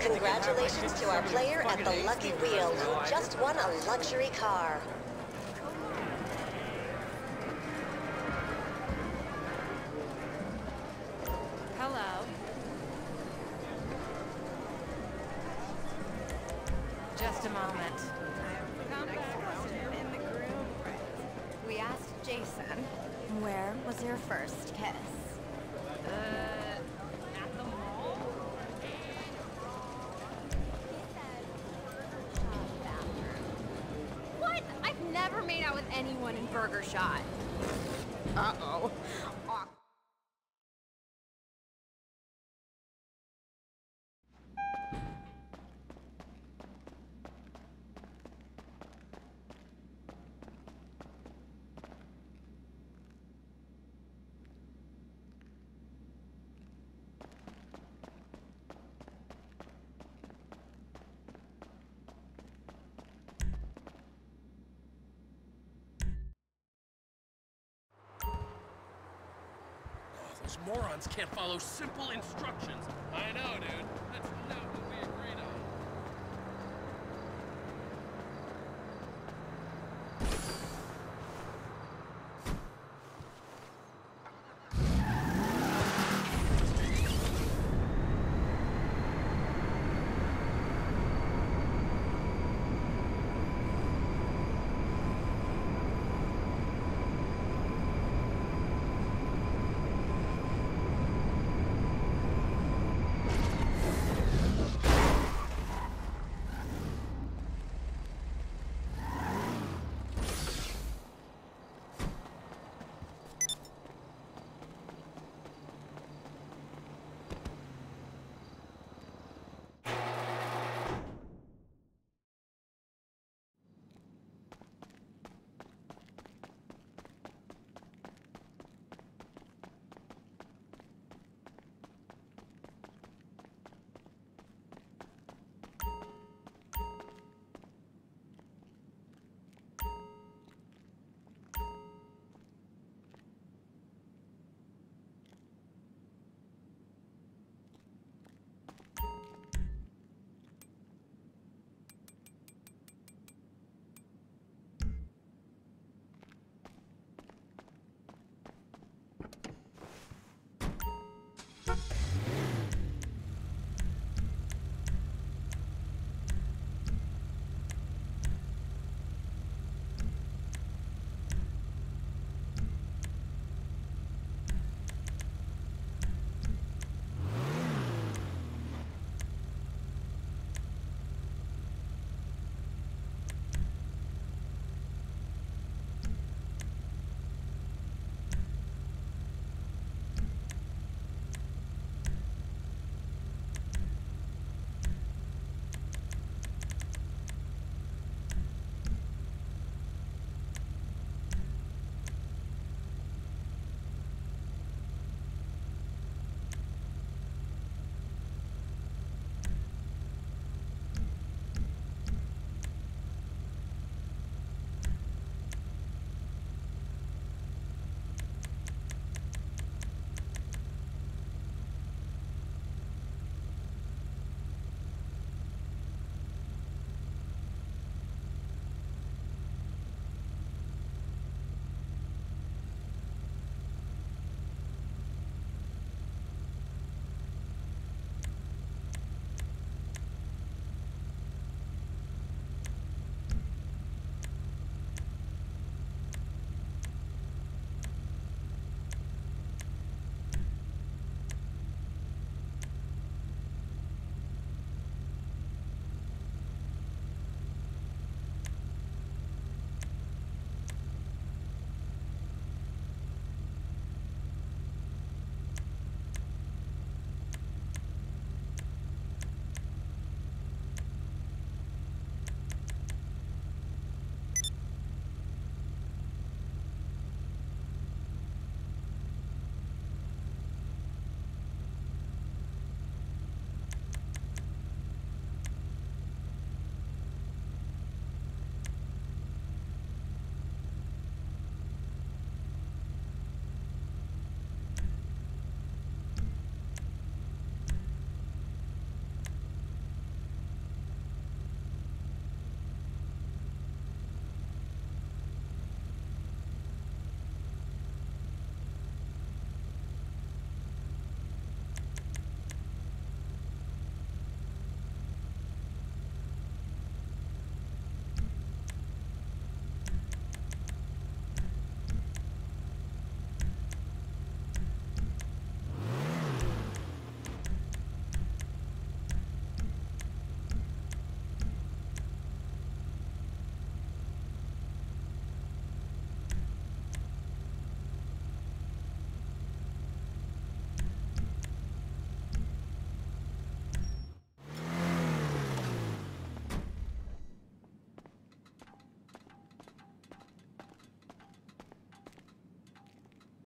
Congratulations to our player at the Lucky Wheel who just won a luxury car. Hello. Just a moment. We asked Jason, where was your first kiss? Uh, never made out with anyone in Burger Shot. Uh-oh. Morons can't follow simple instructions. I know, dude. That's